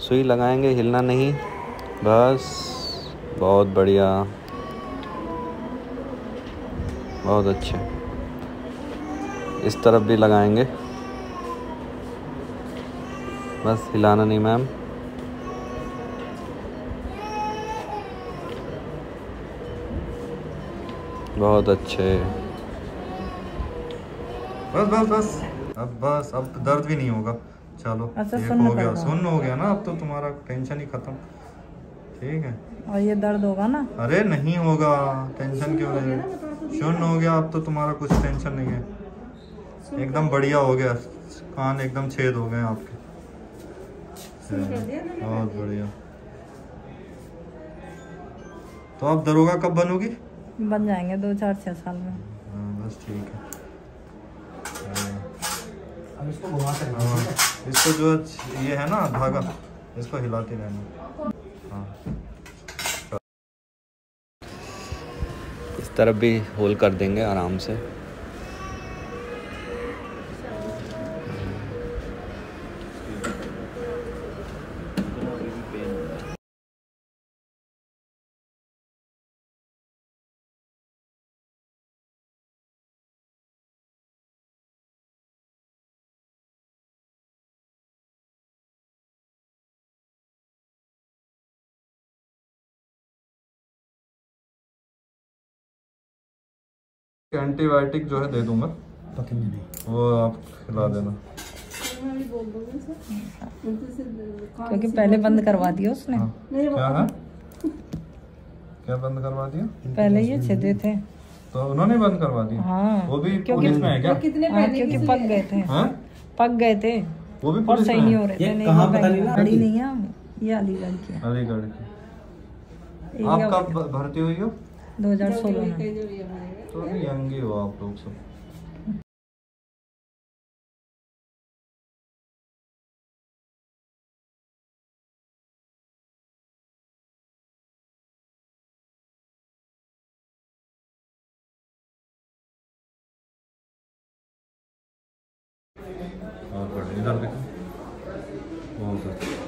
सुई लगाएँगे, हिलना नहीं। बस, बहुत बढ़िया। बहुत अच्छे। इस तरफ़ भी लगाएँगे। बस, हिलाना नहीं, मैम। बहुत अच्छे। बस बस बस। अब बस, अब दर्द भी नहीं होगा। चलो अच्छा, ये सुन्न हो गया रहा सुन्न हो गया ना अब तो तुम्हारा टेंशन ही खत्म। ठीक है। और ये दर्द होगा ना? अरे नहीं होगा टेंशन क्यों नहीं शून्य हो गया अब तो तुम्हारा कुछ टेंशन नहीं है। एकदम बढ़िया हो गया कान एकदम छेद हो गए आपके। बहुत बढ़िया। तो आप दरोगा कब बनोगी? बन जाएँगे दो चार छः साल में। हाँ, बस ठीक है। इसको हाँ, इसको जो ये है ना धागा इसको हिलाते रहना। हाँ। इस तरफ़ भी होल कर देंगे आराम से। एंटीबायोटिक जो है दे दूँगा। वो आप खिला देना। क्योंकि पहले बंद करवा दिया उसने। हाँ। क्या है? क्या बंद करवा दिया? पहले ये छेदे थे तो उन्होंने बंद करवा दिया। हाँ। वो भी क्योंकि- पुलिस में है क्या? कितने हाँ, क्योंकि पक गए थे। हाँ? पक गए थे। वो भी और पुलिस सही में नहीं हो रहे थे नहीं कहाँ पता नहीं? नहीं है हम। ये अलीगढ़ की अलीगढ़ की। आप कब भर्ती हुई हो? दो हज़ार सोलह में। तो यंग ही हो आप लोग सब और देखो। बहुत अच्छा